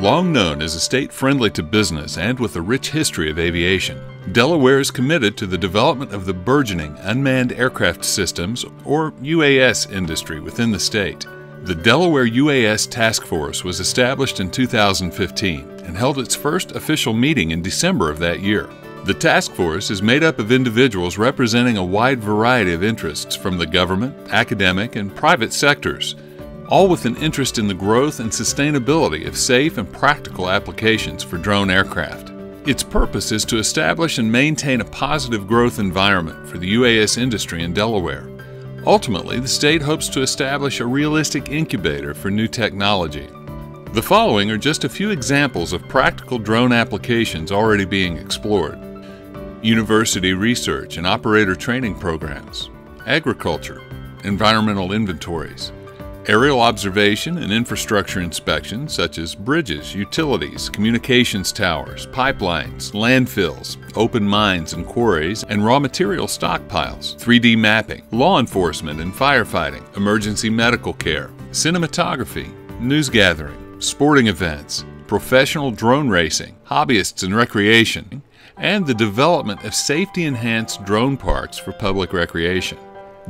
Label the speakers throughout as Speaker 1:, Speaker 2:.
Speaker 1: Long known as a state friendly to business and with a rich history of aviation, Delaware is committed to the development of the burgeoning unmanned aircraft systems, or UAS, industry within the state. The Delaware UAS Task Force was established in 2015 and held its first official meeting in December of that year. The task force is made up of individuals representing a wide variety of interests from the government, academic, and private sectors, all with an interest in the growth and sustainability of safe and practical applications for drone aircraft. Its purpose is to establish and maintain a positive growth environment for the UAS industry in Delaware. Ultimately, the state hopes to establish a realistic incubator for new technology. The following are just a few examples of practical drone applications already being explored university research and operator training programs, agriculture, environmental inventories, aerial observation and infrastructure inspection such as bridges, utilities, communications towers, pipelines, landfills, open mines and quarries, and raw material stockpiles, 3D mapping, law enforcement and firefighting, emergency medical care, cinematography, news gathering, sporting events, professional drone racing, hobbyists and recreation, and the development of safety enhanced drone parks for public recreation.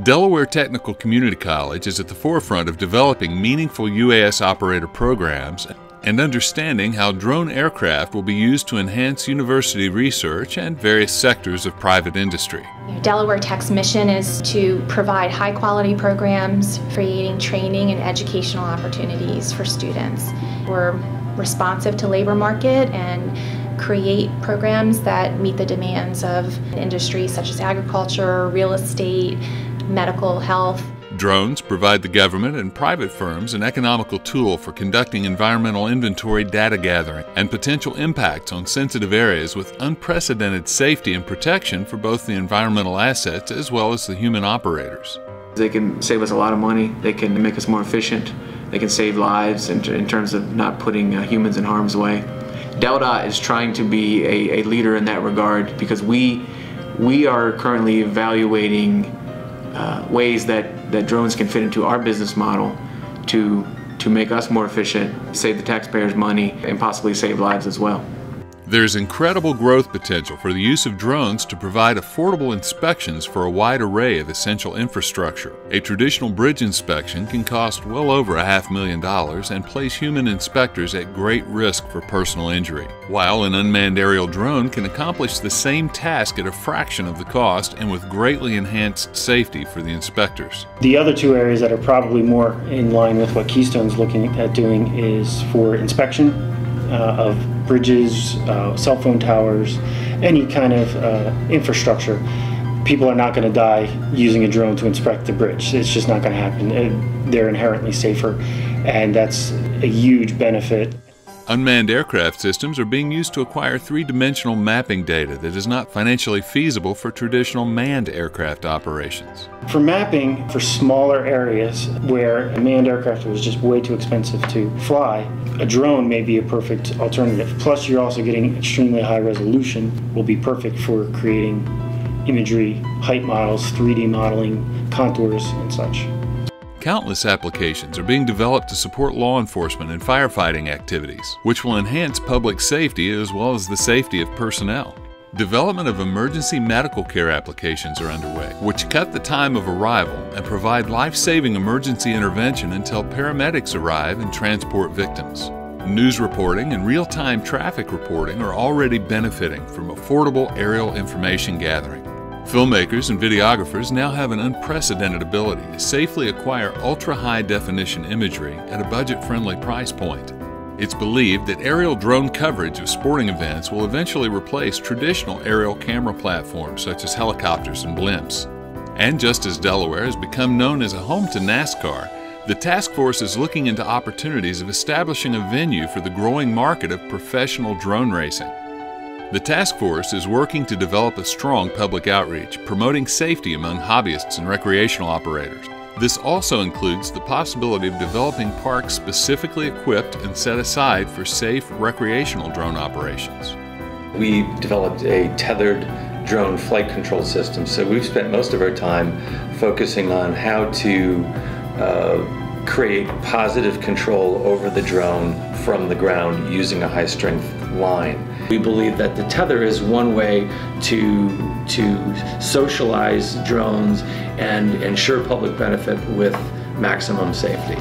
Speaker 1: Delaware Technical Community College is at the forefront of developing meaningful UAS operator programs and understanding how drone aircraft will be used to enhance university research and various sectors of private industry.
Speaker 2: Delaware Tech's mission is to provide high quality programs, creating training and educational opportunities for students. We're responsive to labor market and create programs that meet the demands of industries such as agriculture, real estate, medical health.
Speaker 1: Drones provide the government and private firms an economical tool for conducting environmental inventory data gathering and potential impacts on sensitive areas with unprecedented safety and protection for both the environmental assets as well as the human operators.
Speaker 3: They can save us a lot of money, they can make us more efficient, they can save lives in, in terms of not putting uh, humans in harm's way. DelDOT is trying to be a, a leader in that regard because we, we are currently evaluating uh, ways that, that drones can fit into our business model to, to make us more efficient, save the taxpayers money, and possibly save lives as well.
Speaker 1: There's incredible growth potential for the use of drones to provide affordable inspections for a wide array of essential infrastructure. A traditional bridge inspection can cost well over a half million dollars and place human inspectors at great risk for personal injury, while an unmanned aerial drone can accomplish the same task at a fraction of the cost and with greatly enhanced safety for the inspectors.
Speaker 4: The other two areas that are probably more in line with what Keystone's looking at doing is for inspection uh, of bridges, uh, cell phone towers, any kind of uh, infrastructure. People are not going to die using a drone to inspect the bridge. It's just not going to happen. They're inherently safer, and that's a huge benefit.
Speaker 1: Unmanned aircraft systems are being used to acquire three dimensional mapping data that is not financially feasible for traditional manned aircraft operations.
Speaker 4: For mapping for smaller areas where a manned aircraft was just way too expensive to fly, a drone may be a perfect alternative. Plus, you're also getting extremely high resolution, will be perfect for creating imagery, height models, 3D modeling, contours, and such.
Speaker 1: Countless applications are being developed to support law enforcement and firefighting activities, which will enhance public safety as well as the safety of personnel. Development of emergency medical care applications are underway, which cut the time of arrival and provide life saving emergency intervention until paramedics arrive and transport victims. News reporting and real time traffic reporting are already benefiting from affordable aerial information gathering. Filmmakers and videographers now have an unprecedented ability to safely acquire ultra high definition imagery at a budget friendly price point. It's believed that aerial drone coverage of sporting events will eventually replace traditional aerial camera platforms such as helicopters and blimps. And just as Delaware has become known as a home to NASCAR, the task force is looking into opportunities of establishing a venue for the growing market of professional drone racing. The task force is working to develop a strong public outreach, promoting safety among hobbyists and recreational operators. This also includes the possibility of developing parks specifically equipped and set aside for safe recreational drone operations.
Speaker 5: We developed a tethered drone flight control system, so we've spent most of our time focusing on how to uh, create positive control over the drone from the ground using a high strength line. We believe that the tether is one way to, to socialize drones and ensure public benefit with maximum safety.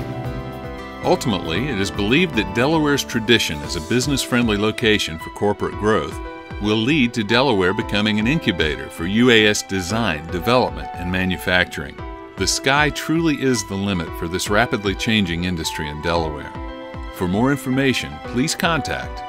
Speaker 1: Ultimately, it is believed that Delaware's tradition as a business friendly location for corporate growth will lead to Delaware becoming an incubator for UAS design, development, and manufacturing. The sky truly is the limit for this rapidly changing industry in Delaware. For more information, please contact